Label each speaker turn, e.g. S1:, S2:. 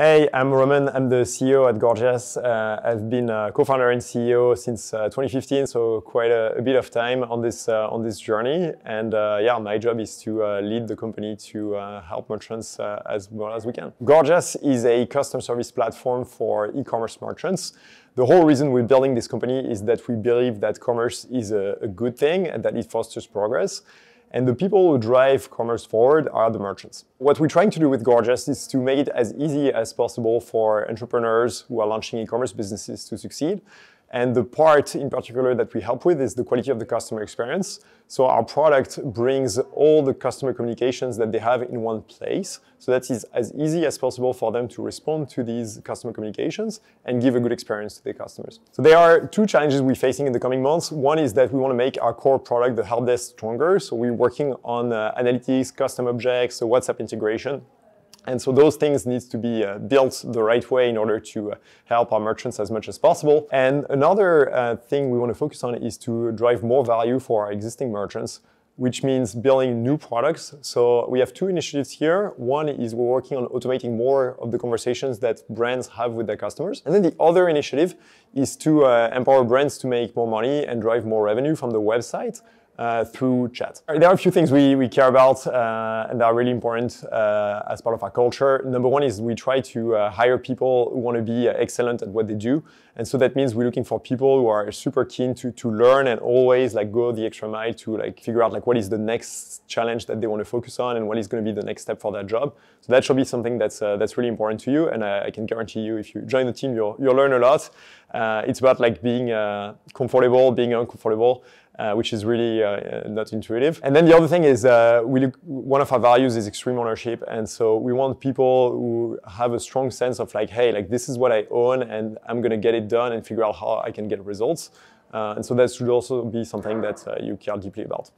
S1: Hey, I'm Romain. I'm the CEO at Gorgias. Uh, I've been a co-founder and CEO since uh, 2015, so quite a, a, bit of time on this uh, on this journey. And uh, yeah, my job is to uh, lead the company to help merchants as well as we can. Gorgias is a custom service platform for e-commerce merchants. The whole reason we're building this company is that we believe that commerce is a, a good thing and that it fosters progress. And the people who drive commerce forward are the merchants. What we're trying to do with Gorgias is to make it as easy as possible for entrepreneurs who are launching e-commerce businesses to succeed. And the part in particular that we help with is the quality of the customer experience. So our product brings all the customer communications that they have in one place. So that is as easy as possible for them to respond to these customer communications and give a good experience to their customers. So there are two challenges we're facing in the coming months. One is that we want to make our core product, the help desk, stronger. So we're working on uh, analytics, custom objects, so WhatsApp integration, and so those things need to be uh, built the right way in order to uh, help our merchants as much as possible. And another uh, thing we want to focus on is to drive more value for our existing merchants, which means building new products. So we have two initiatives here. One is we're working on automating more of the conversations that brands have with their customers. And then the other initiative is to uh, empower brands to make more money and drive more revenue from the website uh, through chat. There are a few things we, we care about uh, and that are really important uh, as part of our culture. Number one is we try to uh, hire people who want to be excellent at what they do. And so that means we're looking for people who are super keen to, to learn and always like go the extra mile to like figure out like what is the next challenge that they want to focus on and what is going to be the next step for their job. So that should be something that's, uh, that's really important to you. And I, can guarantee you if you join the team, you'll, you'll learn a lot. Uh, it's about like being comfortable, being uncomfortable uh, which is really uh, not intuitive. And then the other thing is uh, we look, one of our values is extreme ownership. And so we want people who have a strong sense of like, hey, like this is what I own and I'm to get it done and figure out how I can get results. Uh, and so that should also be something that uh, you care deeply about.